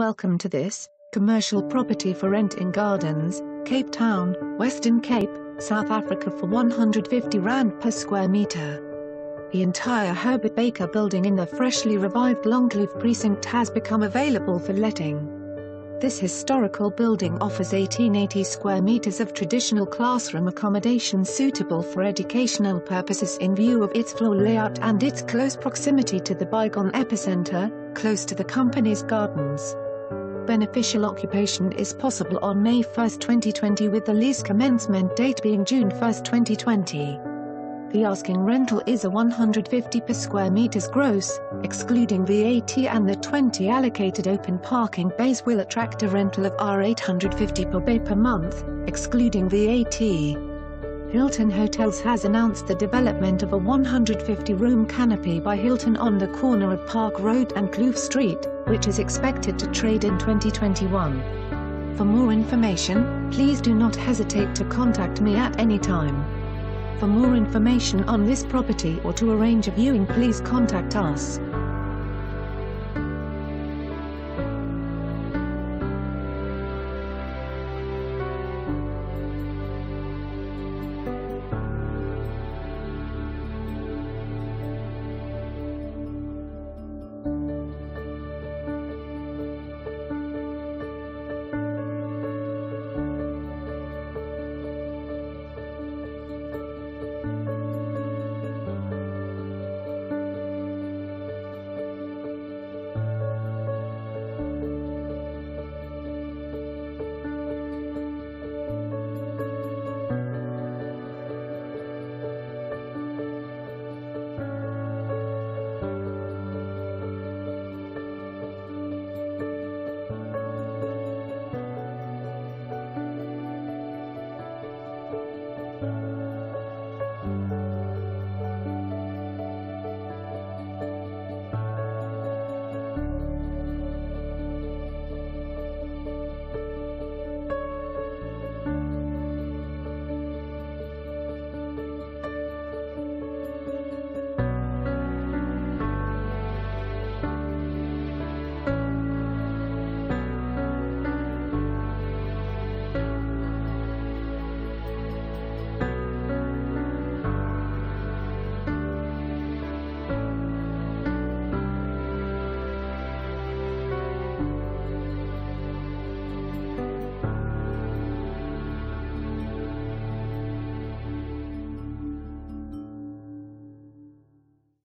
Welcome to this commercial property for rent in Gardens, Cape Town, Western Cape, South Africa for 150 Rand per square meter. The entire Herbert Baker building in the freshly revived Longkloof precinct has become available for letting. This historical building offers 1880 square meters of traditional classroom accommodation suitable for educational purposes in view of its floor layout and its close proximity to the bygone epicenter, close to the company's gardens. Beneficial occupation is possible on May 1, 2020 with the lease commencement date being June 1, 2020. The asking rental is a 150 per square meters gross, excluding VAT and the 20 allocated open parking bays will attract a rental of R850 per bay per month, excluding VAT. Hilton Hotels has announced the development of a 150-room canopy by Hilton on the corner of Park Road and Kloof Street, which is expected to trade in 2021. For more information, please do not hesitate to contact me at any time. For more information on this property or to arrange a viewing please contact us.